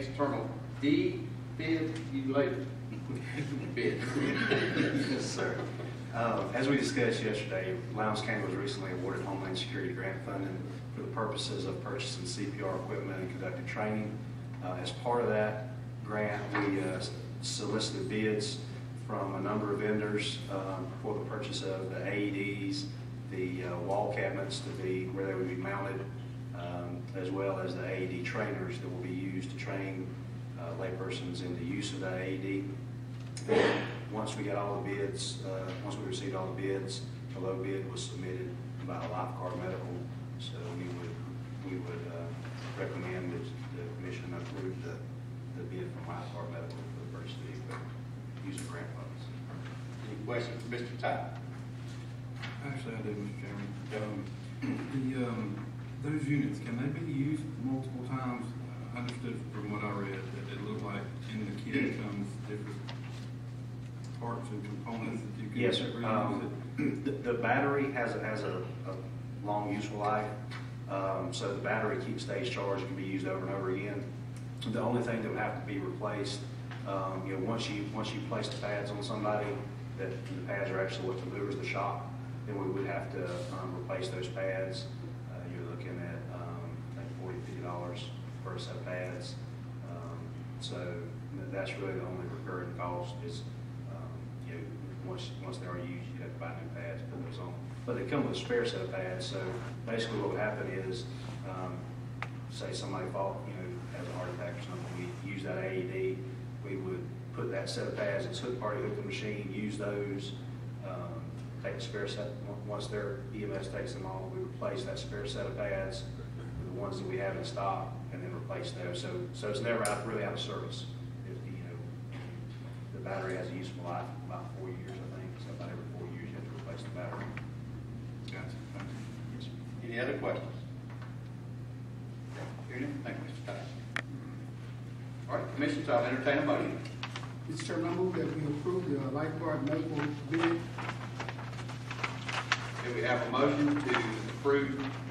external D bid, you later. Bid. Yes, sir. Uh, As we discussed yesterday, Lowndes County was recently awarded Homeland Security grant funding for the purposes of purchasing CPR equipment and conducting training. Uh, As part of that grant, we uh, solicited bids from a number of vendors um, for the purchase of the AEDs, the uh, wall cabinets to be, where they would be mounted, um, as well as the AED trainers that will be used to train uh, laypersons in the use of the AED. And Once we got all the bids, uh, once we received all the bids, a low bid was submitted by Lifeguard Medical. So we would, we would uh, recommend that the commission approve the, the bid from Lifeguard Medical for the purchase of the equipment using grant funds. Any questions for Mr. Ty? Actually, I do, Mr. Chairman. Um, The, those units, can they be used multiple times? I understood from what I read that it looked like in the kit comes different parts and components that you can. Yes, reuse Um, The, the battery has, a- has a, a long useful life. Um, so the battery keeps stays charged, and can be used over and over again. The only thing that would have to be replaced, um, you know, once you, once you place the pads on somebody, that the pads are actually what delivers the shock, then we would have to, um, replace those pads. Uh, you're looking at, um, I think forty, fifty dollars per set of pads. Um, So that's really the only recurring cost is, um, you know, once, once they are used, you have to buy new pads, put those on. But they come with a spare set of pads, so basically what would happen is, um, say somebody fall, you know, has a heart attack or something, we use that AED, we would put that set of pads, it's hook party, hook the machine, use those, um, take the spare set, once their EMS takes them off, we replace that spare set of pads the ones that we have in stock, and then replace those, so, so it's never out, really out of service. If, you know, the battery has a useful life, about four years, I think, so about every four years you have to replace the battery. Gotcha, thank you. Yes, sir. Any other questions? Hearing none, thank you, Mr. Ty. All right, Commissioners, I'll entertain a motion. Mr. Chairman, I move that we approve the lifeguard medical bid. Do we have a motion to approve, uh, the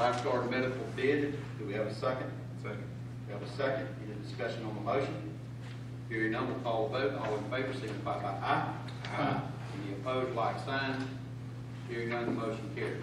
lifeguard medical bid? Do we have a second? Second. We have a second. Any discussion on the motion? Hearing none, we'll call the vote. All in favor, signify by aye. Aye. Any opposed, like sign. Hearing none, the motion carries.